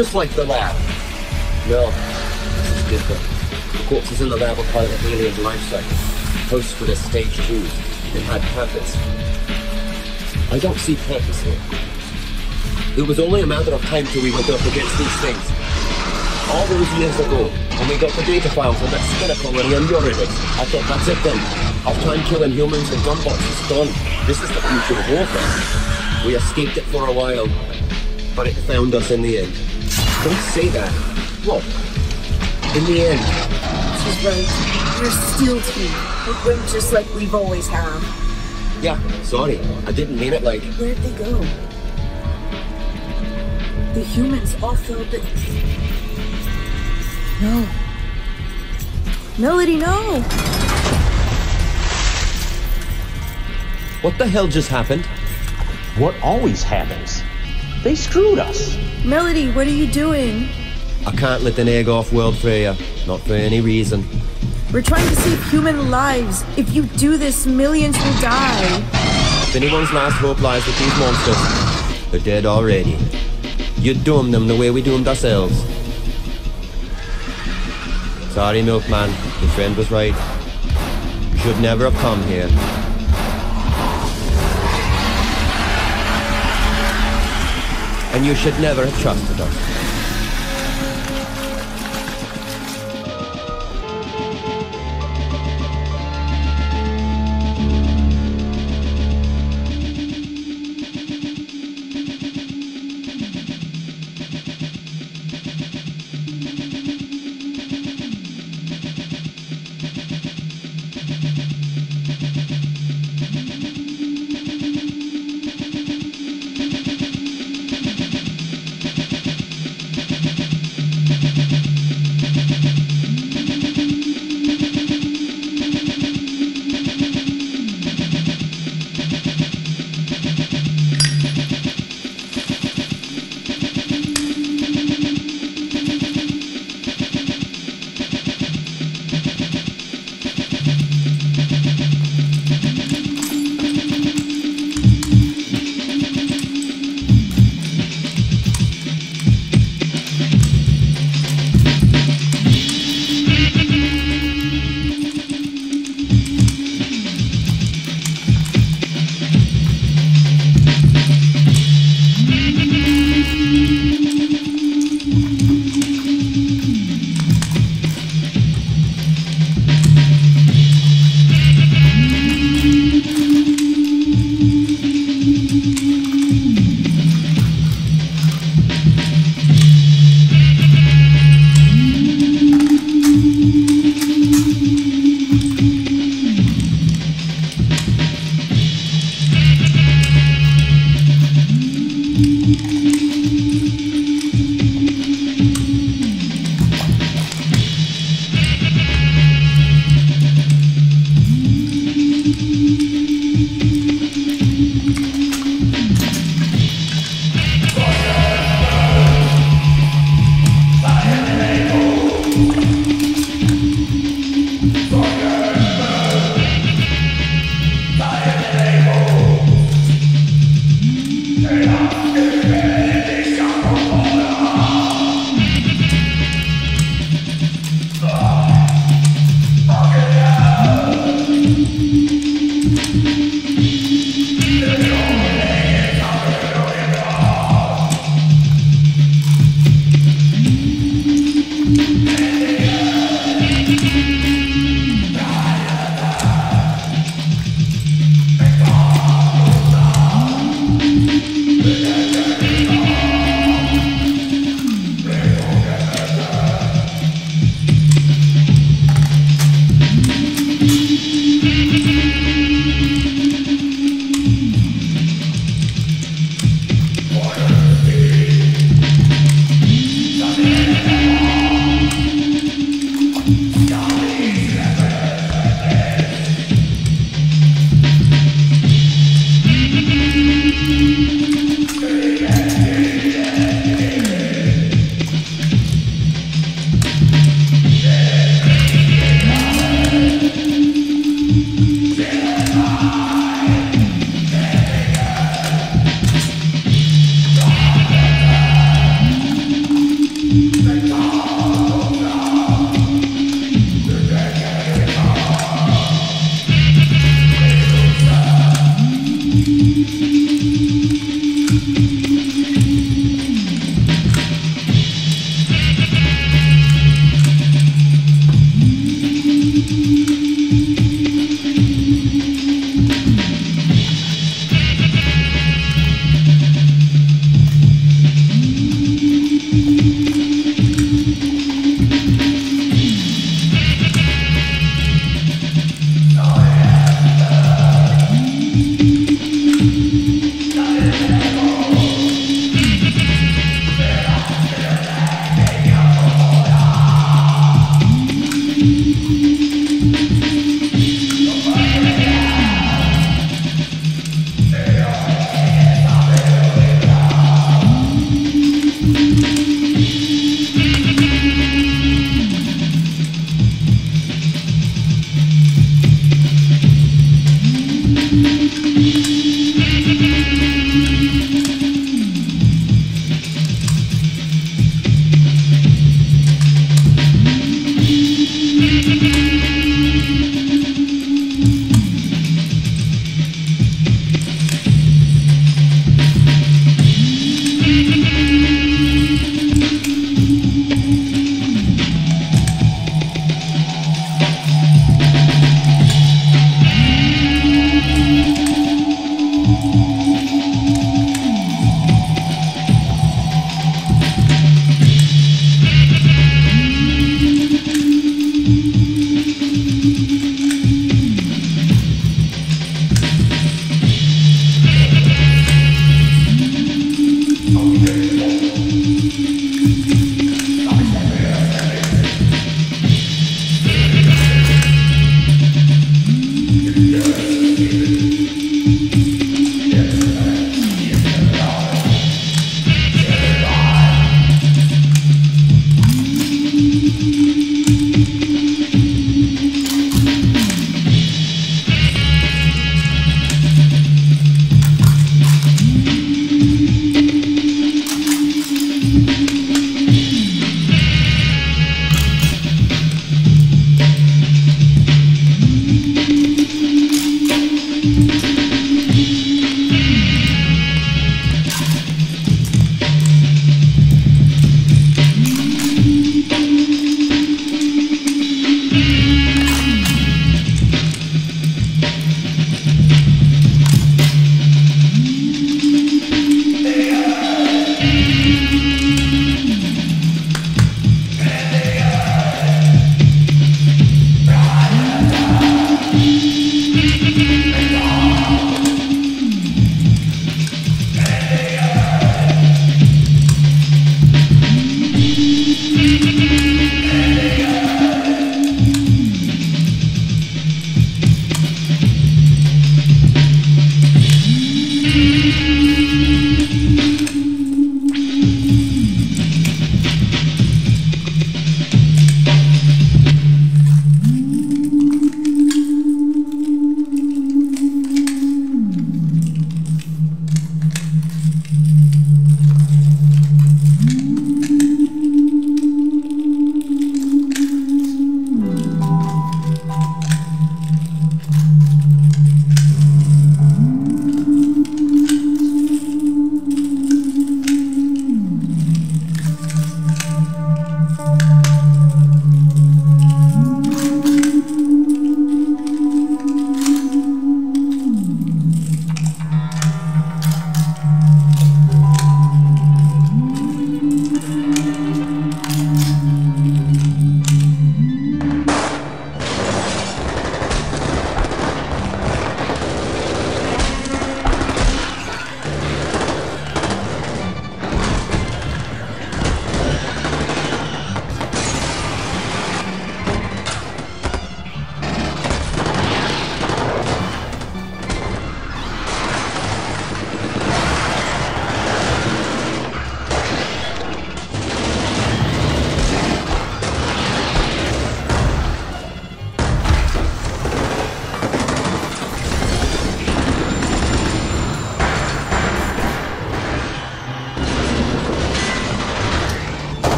Just like the lab. No, this is different. The corpse is in the lab were part of Pilot Alien's life cycle. Host for the stage two. It had purpose. I don't see purpose here. It was only a matter of time till we went up against these things. All those years ago, when we got the data files on that spinner colony on Eurydice, I thought that's it then. Our time killing humans and gunbots is done. This is the future of warfare. We escaped it for a while, but it found us in the end. Don't say that. What? In the end. She's right. We're Steel Team. We went just like we've always have. Yeah, sorry. I didn't mean it like. Where'd they go? The humans all fell bit. No. Melody, no! What the hell just happened? What always happens? They screwed us. Melody, what are you doing? I can't let an egg off world Freya. Not for any reason. We're trying to save human lives. If you do this, millions will die. If anyone's last hope lies with these monsters, they're dead already. You doom them the way we doomed ourselves. Sorry, Milkman. Your friend was right. You should never have come here. And you should never have trusted us.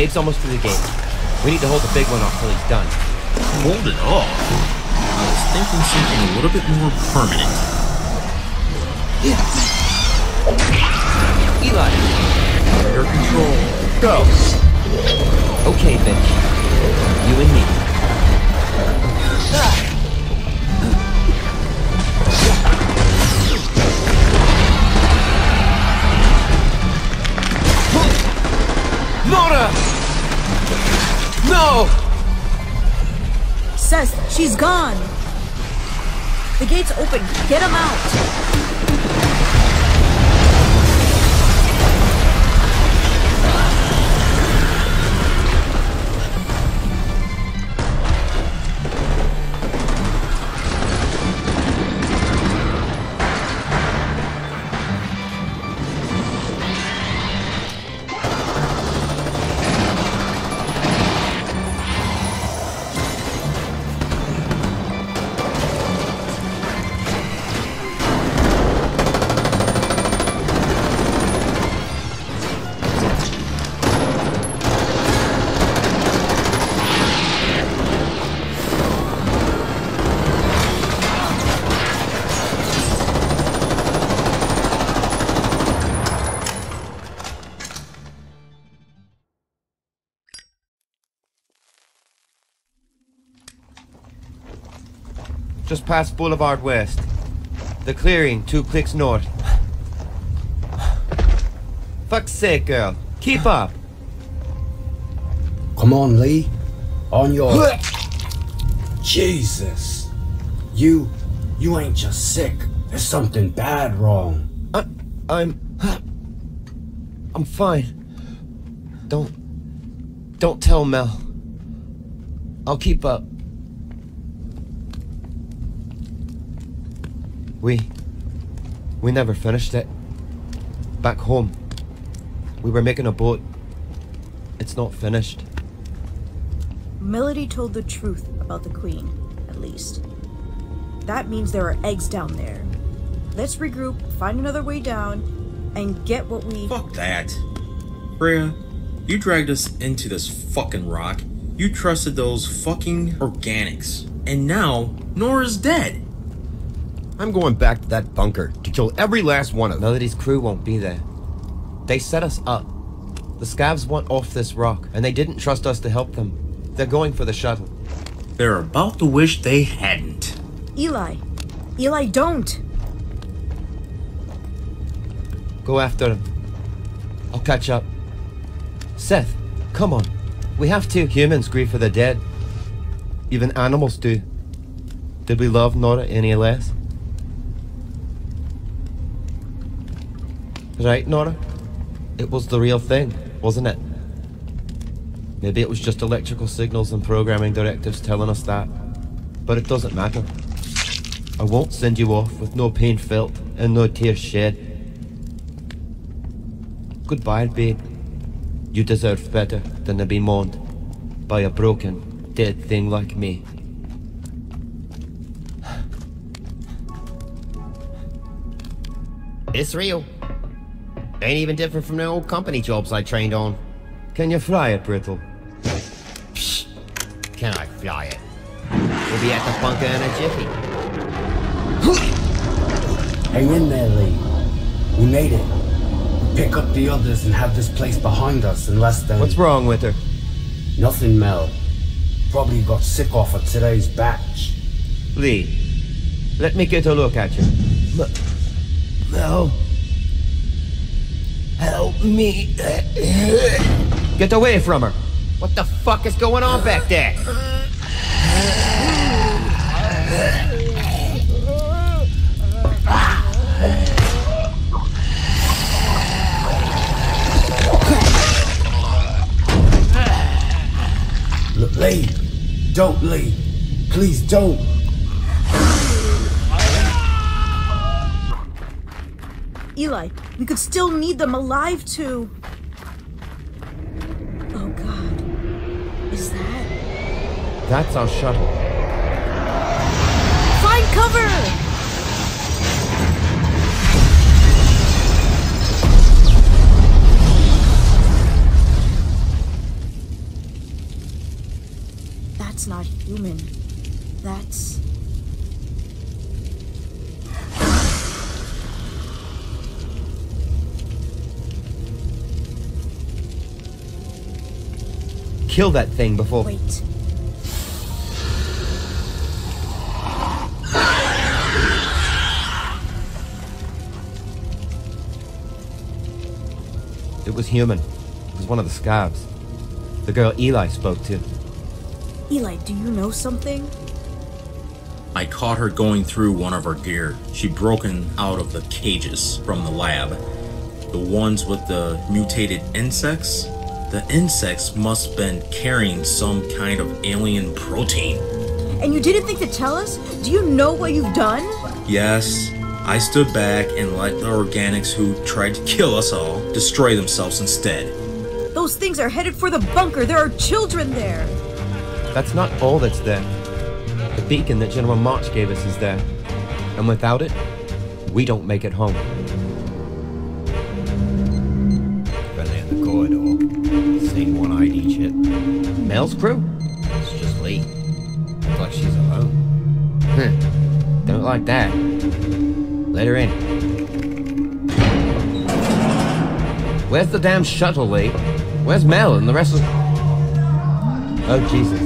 Babe's almost through the gate. We need to hold the big one off till he's done. Hold it off. I was thinking something a little bit more permanent. Eli, Under control. go! Okay, bitch. You and me. Seth, she's gone. The gate's open. Get him out. Past Boulevard West. The clearing, two clicks north. Fuck's sake, girl. Keep up. Come on, Lee. On your. Jesus. You. You ain't just sick. There's something bad wrong. I, I'm. I'm fine. Don't. Don't tell Mel. I'll keep up. We. We never finished it. Back home. We were making a boat. It's not finished. Melody told the truth about the queen, at least. That means there are eggs down there. Let's regroup, find another way down, and get what we. Fuck that. Freya, you dragged us into this fucking rock. You trusted those fucking organics. And now, Nora's dead. I'm going back to that bunker to kill every last one of them. Melody's crew won't be there. They set us up. The scavs want off this rock, and they didn't trust us to help them. They're going for the shuttle. They're about to wish they hadn't. Eli. Eli, don't! Go after them. I'll catch up. Seth, come on. We have to. Humans grieve for the dead. Even animals do. Did we love Nora any less? Right, Nora? It was the real thing, wasn't it? Maybe it was just electrical signals and programming directives telling us that. But it doesn't matter. I won't send you off with no pain felt and no tears shed. Goodbye, babe. You deserve better than to be mourned by a broken, dead thing like me. It's real. Ain't even different from the old company jobs I trained on. Can you fly it, Brittle? Can I fly it? We'll be at the bunker in a jiffy. Hang in there, Lee. We made it. Pick up the others and have this place behind us in less than. What's wrong with her? Nothing, Mel. Probably got sick off of today's batch. Lee, let me get a look at you. No. Help me. Get away from her. What the fuck is going on back there? Lee. Don't, Lee. Please don't. We could still need them alive, too. Oh, God. Is that... That's our shuttle. Find cover! That's not human. Kill that thing before. Wait. It was human. It was one of the scavs. The girl Eli spoke to. Eli, do you know something? I caught her going through one of her gear. She'd broken out of the cages from the lab. The ones with the mutated insects? The insects must have been carrying some kind of alien protein. And you didn't think to tell us? Do you know what you've done? Yes, I stood back and let the organics who tried to kill us all destroy themselves instead. Those things are headed for the bunker. There are children there. That's not all that's there. The beacon that General March gave us is there. And without it, we don't make it home. Friendly in the corridor. Seen one ID chip. Mel's crew? It's just Lee. Looks like she's alone. Hm. Don't like that. Let her in. Where's the damn shuttle, Lee? Where's Mel and the rest of... Oh, Jesus.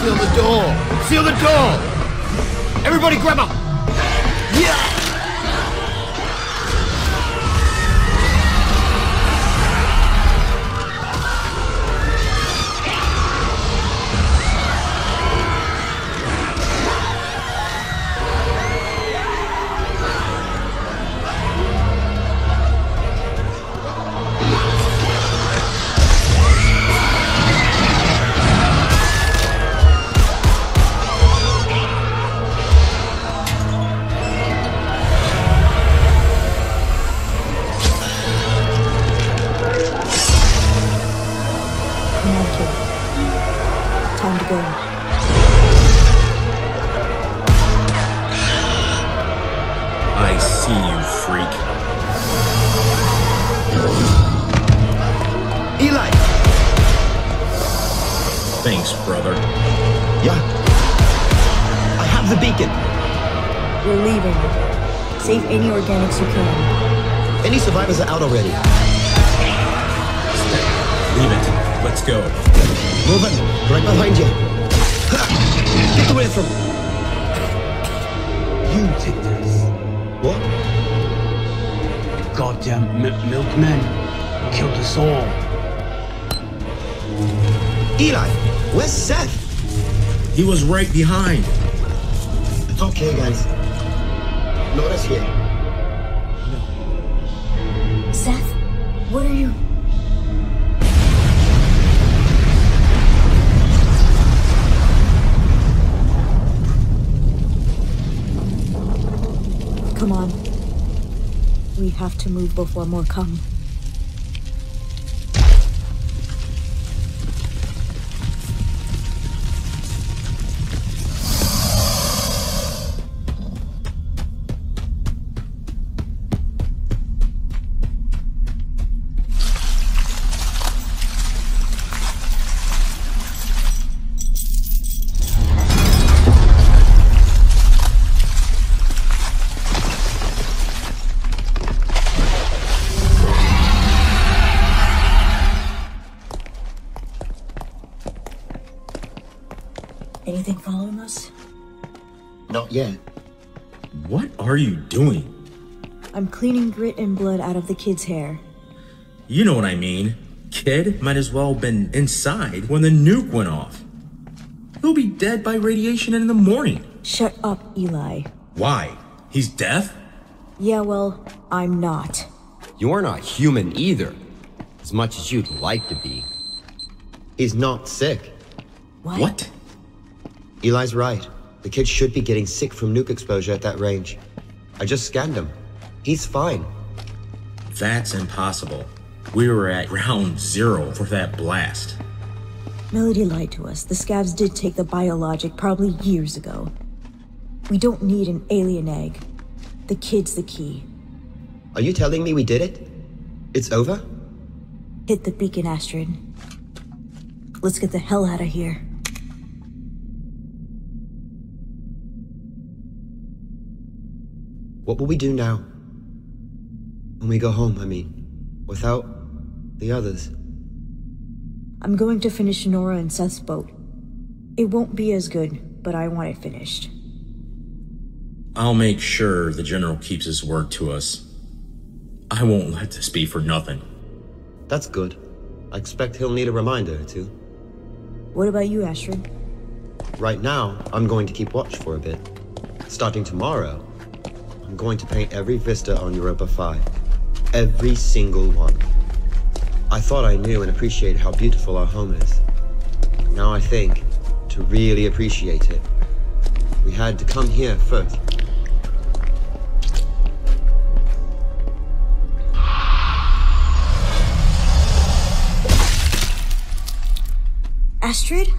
Seal the door! Seal the door! Everybody grab up! Where's He was right behind. It's okay, guys. Nora's here. No. Seth, what are you. Come on. We have to move before more come. Blood out of the kid's hair. You know what I mean. Kid might as well have been inside when the nuke went off. He'll be dead by radiation in the morning. Shut up, Eli. Why? He's deaf? Yeah, well, I'm not. You're not human either. As much as you'd like to be. He's not sick. What? What? Eli's right. The kid should be getting sick from nuke exposure at that range. I just scanned him. He's fine. That's impossible. We were at ground zero for that blast. Melody lied to us. The scavs did take the biologic probably years ago. We don't need an alien egg. The kid's the key. Are you telling me we did it? It's over? Hit the beacon, Astrid. Let's get the hell out of here. What will we do now? When we go home, I mean. Without the others. I'm going to finish Nora and Seth's boat. It won't be as good, but I want it finished. I'll make sure the General keeps his word to us. I won't let this be for nothing. That's good. I expect he'll need a reminder or two. What about you, Astrid? Right now, I'm going to keep watch for a bit. Starting tomorrow, I'm going to paint every vista on Europa 5. Every single one. I thought I knew and appreciated how beautiful our home is. Now I think, to really appreciate it, we had to come here first. Astrid?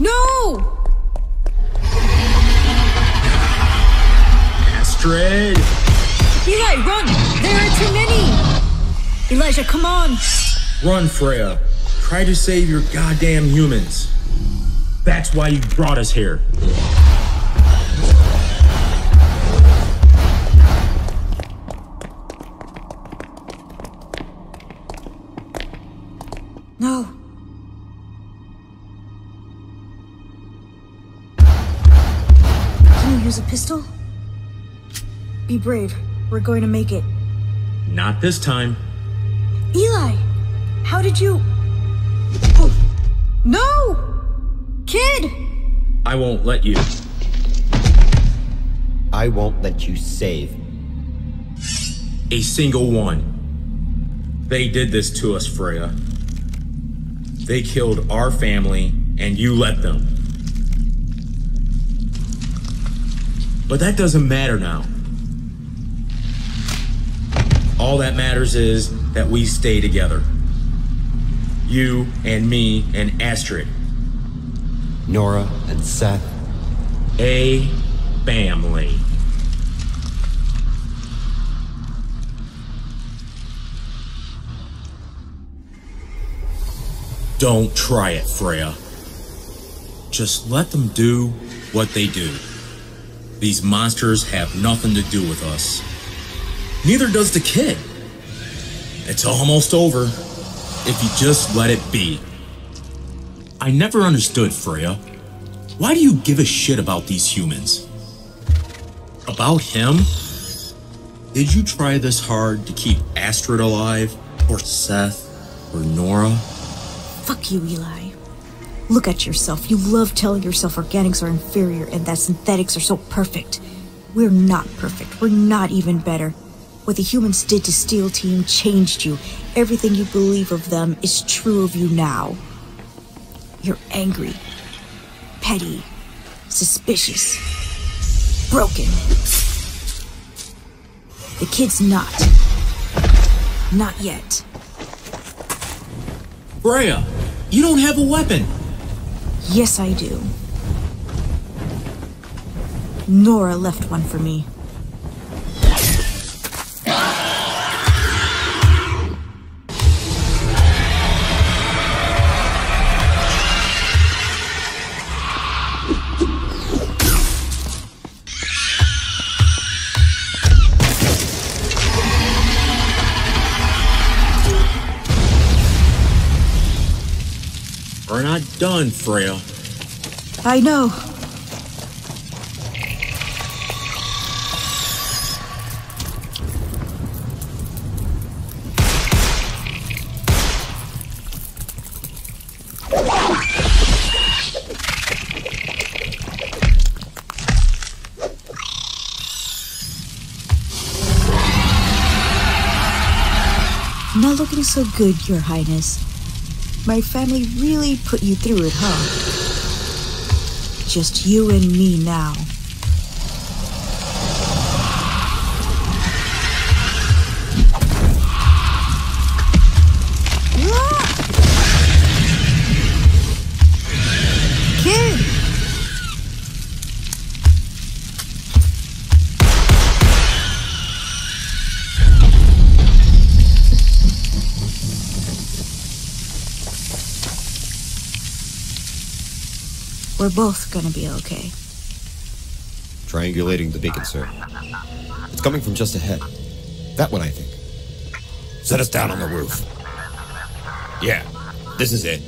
No! Astrid! Eli, run! There are too many! Elijah, come on! Run, Freya. Try to save your goddamn humans. That's why you brought us here. Brave. We're going to make it. Not this time. Eli! How did you. Oh. No! Kid! I won't let you. I won't let you save. A single one. They did this to us, Freya. They killed our family, and you let them. But that doesn't matter now. All that matters is that we stay together. You and me and Astrid. Nora and Seth. A family. Don't try it, Freya. Just let them do what they do. These monsters have nothing to do with us. Neither does the kid. It's almost over if you just let it be. I never understood, Freya. Why do you give a shit about these humans? About him? Did you try this hard to keep Astrid alive? Or Seth? Or Nora? Fuck you, Eli. Look at yourself. You love telling yourself organics are inferior and that synthetics are so perfect. We're not perfect. We're not even better. What the humans did to Steel Team changed you. Everything you believe of them is true of you now. You're angry, petty, suspicious, broken. The kid's not. Not yet. Freya, you don't have a weapon. Yes, I do. Nora left one for me. Done, Freya. I know. Not looking so good, Your Highness. My family really put you through it, huh? Just you and me now. We're both gonna be okay. Triangulating the beacon, sir. It's coming from just ahead. That one, I think. Set us down on the roof. Yeah, this is it.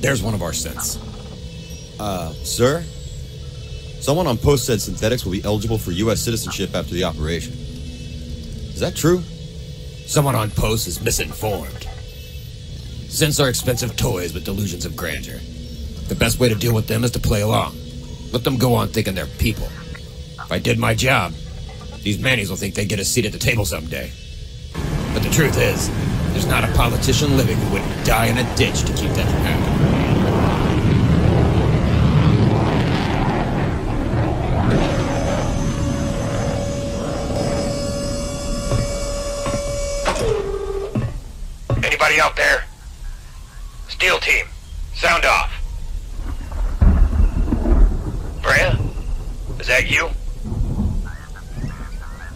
There's one of our sets. Uh, sir? Someone on post said synthetics will be eligible for U.S. citizenship after the operation. Is that true? Someone on post is misinformed. Synths are expensive toys with delusions of grandeur. The best way to deal with them is to play along. Let them go on thinking they're people. If I did my job, these mannies will think they get a seat at the table someday. But the truth is, there's not a politician living who wouldn't die in a ditch to keep that from happening. Anybody out there? Steel team, sound off. Freya? Is that you?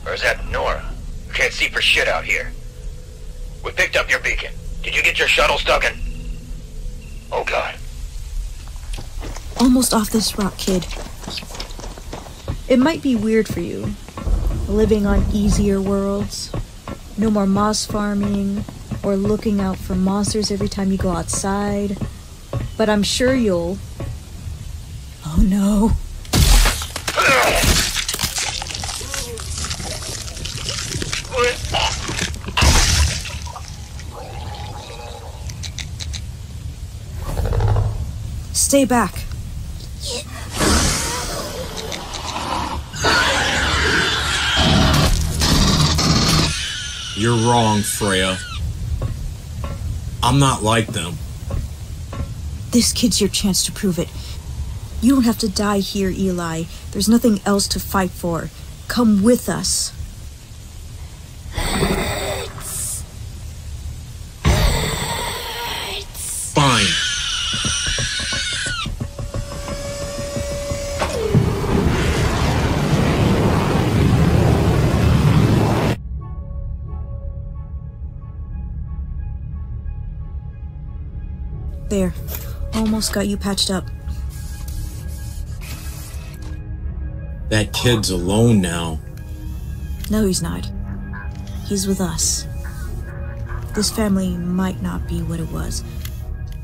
Or is that Nora? I can't see for shit out here. We picked up your beacon. Did you get your shuttle stuck in? Oh god. Off this rock, kid. It might be weird for you, living on easier worlds. No more moss farming, or looking out for monsters every time you go outside. But I'm sure you'll. Oh no. Stay back. You're wrong, Freya. I'm not like them. This kid's your chance to prove it. You don't have to die here, Eli. There's nothing else to fight for. Come with us. There. Almost got you patched up. That kid's alone now. No, he's not. He's with us. This family might not be what it was,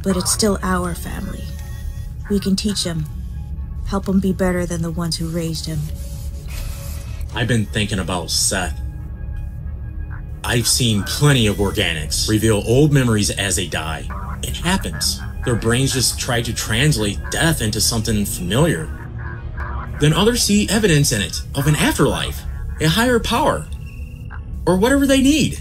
but it's still our family. We can teach him, help him be better than the ones who raised him. I've been thinking about Seth. I've seen plenty of organics reveal old memories as they die. It happens. Their brains just try to translate death into something familiar. Then others see evidence in it of an afterlife, a higher power, or whatever they need.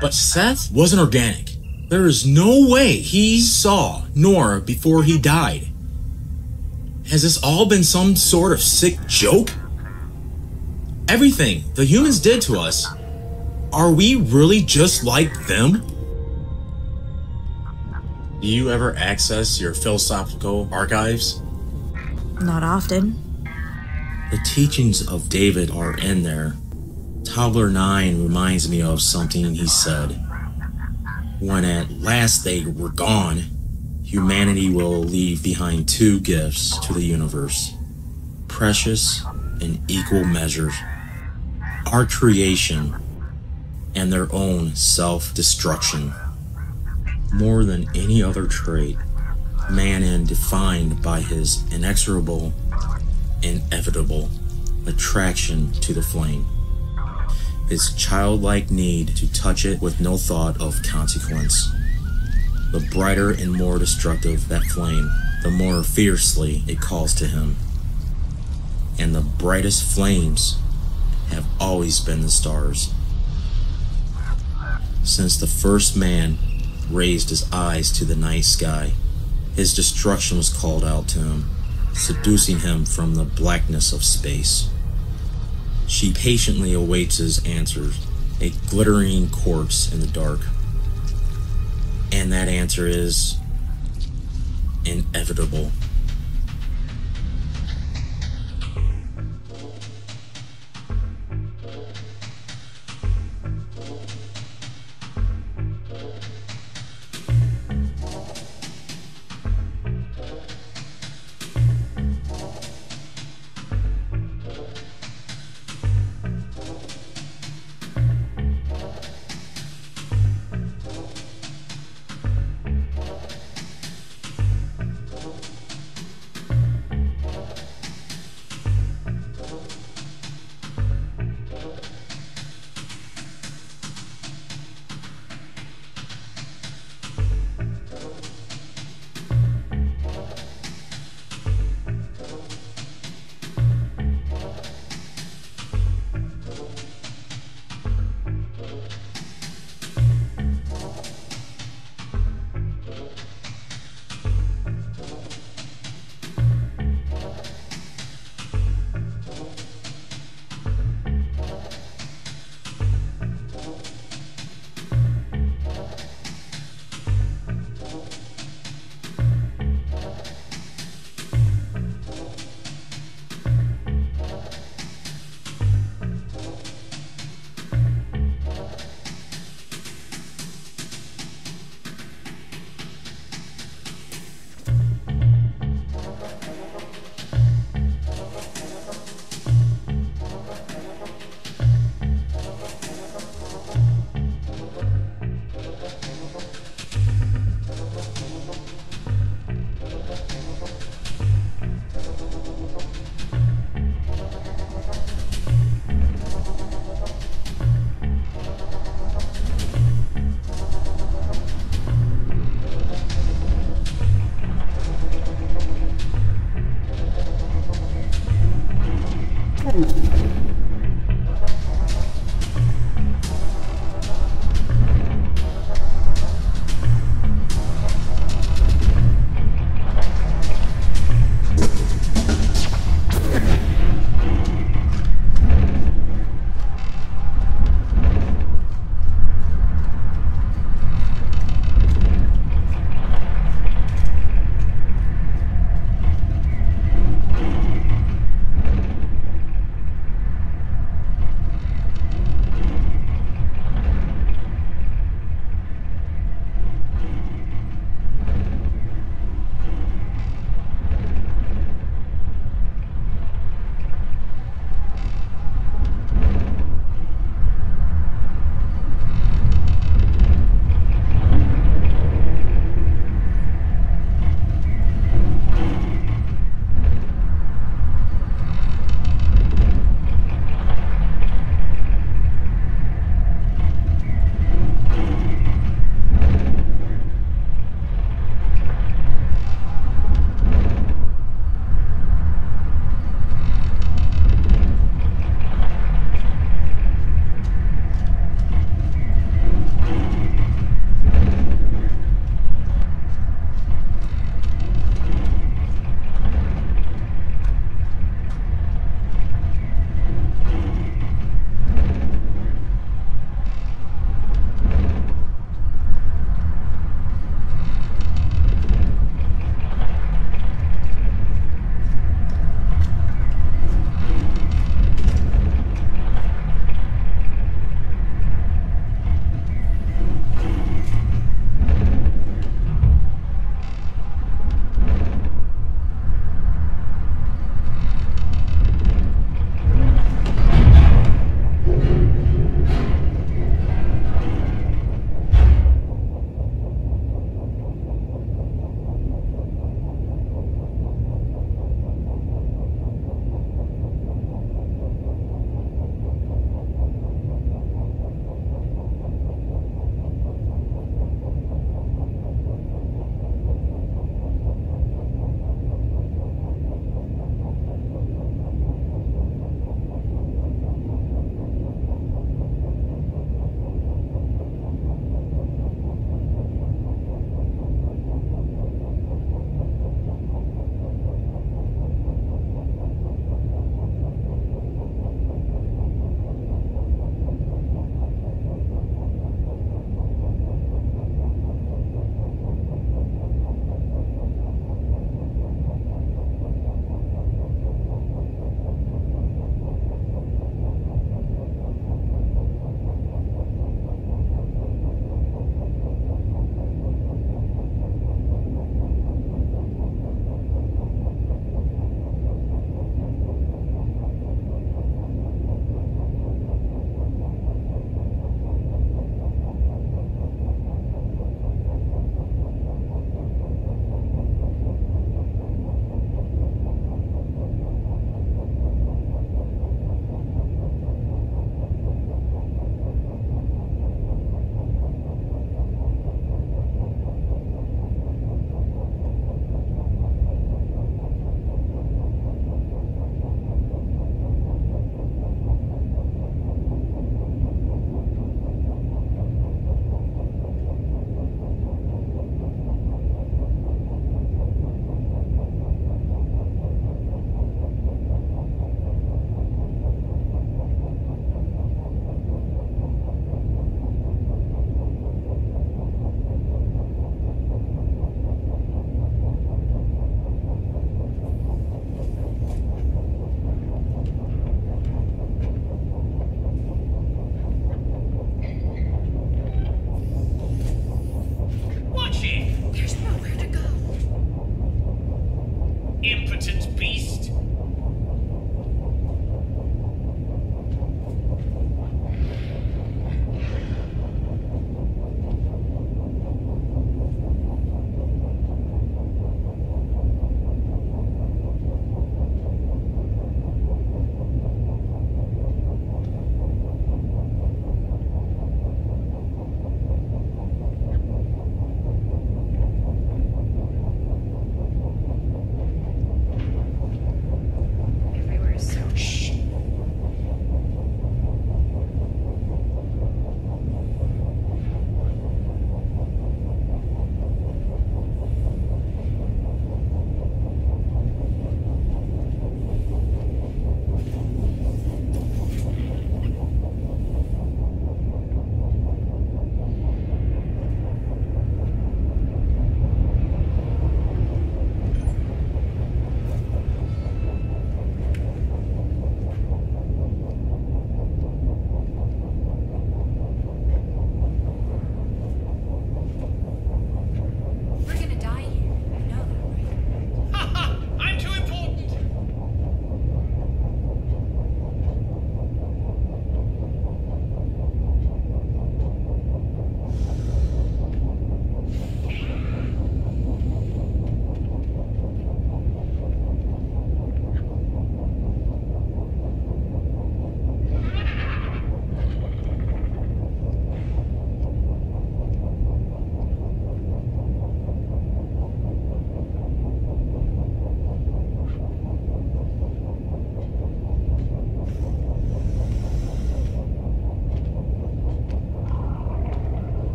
But Seth wasn't organic. There is no way he saw Nora before he died. Has this all been some sort of sick joke? Everything the humans did to us, are we really just like them? Do you ever access your philosophical archives? Not often. The teachings of David are in there. Toddler 9 reminds me of something he said. When at last they were gone, humanity will leave behind two gifts to the universe precious in equal measures. our creation and their own self destruction. More than any other trait, man is defined by his inexorable, inevitable attraction to the flame. His childlike need to touch it with no thought of consequence. The brighter and more destructive that flame, the more fiercely it calls to him. And the brightest flames have always been the stars. Since the first man raised his eyes to the night sky, his destruction was called out to him, seducing him from the blackness of space. She patiently awaits his answers, a glittering corpse in the dark. And that answer is inevitable.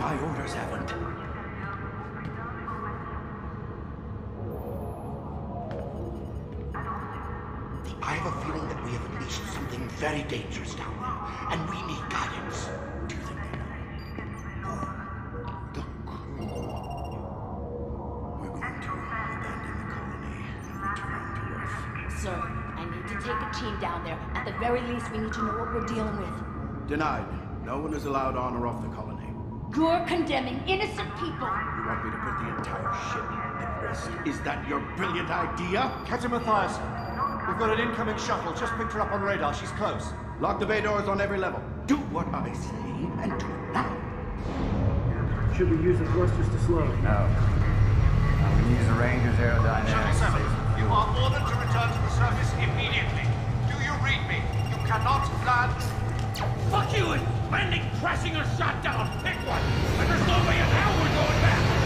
My orders haven't. I have a feeling that we have unleashed something very dangerous down there, and we need guidance. Do you think they know? Or the crew? We're going to abandon the colony and return to Earth. Sir, I need to take a team down there. At the very least, we need to know what we're dealing with. Denied. No one is allowed on or off the colony. You're condemning innocent people. You want me to put the entire ship at risk? Is that your brilliant idea? Captain Matthias, we've got an incoming shuttle. Just picked her up on radar. She's close. Lock the bay doors on every level. Do what I say and do it now. Should we use the thrusters to slow? No. Uh, we use the Ranger's aerodynamics. Shuttle 7, you are ordered to return to the surface immediately. Do you read me? You cannot land. Fuck you and landing, crashing, or shot down. Pick one. But there's no way in hell we're going back.